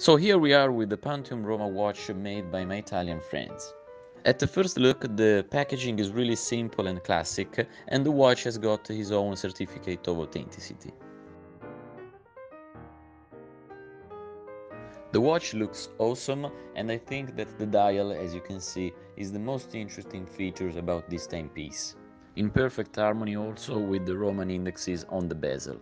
So here we are with the Pantheum Roma watch made by my Italian friends. At the first look, the packaging is really simple and classic, and the watch has got his own certificate of authenticity. The watch looks awesome, and I think that the dial, as you can see, is the most interesting features about this timepiece. In perfect harmony also with the Roman indexes on the bezel.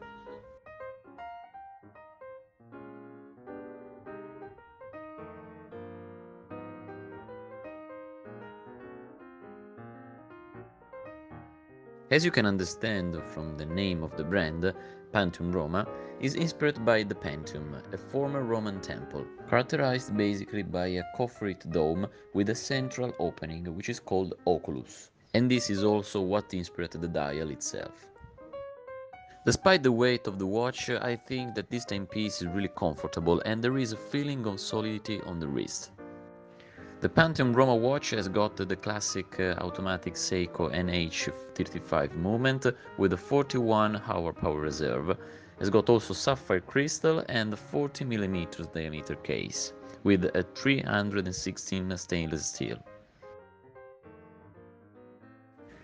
As you can understand from the name of the brand, Pantheum Roma is inspired by the Pantheon, a former Roman temple, characterized basically by a coffered dome with a central opening which is called oculus. And this is also what inspired the dial itself. Despite the weight of the watch, I think that this timepiece is really comfortable and there is a feeling of solidity on the wrist. The Pantheum Roma watch has got the classic uh, automatic Seiko NH35 movement with a 41 hour power reserve. It's got also sapphire crystal and a 40 mm diameter case with a 316 stainless steel.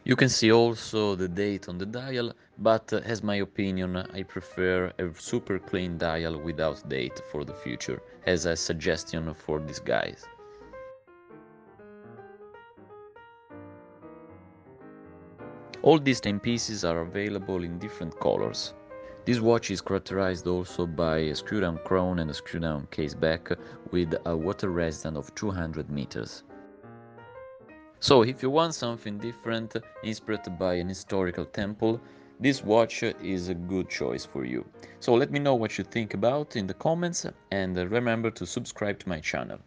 You can see also the date on the dial, but uh, as my opinion, I prefer a super clean dial without date for the future, as a suggestion for these guys. All these timepieces are available in different colors. This watch is characterized also by a screw-down crown and a screw-down case back with a water resistance of 200 meters. So if you want something different, inspired by an historical temple, this watch is a good choice for you. So let me know what you think about in the comments and remember to subscribe to my channel.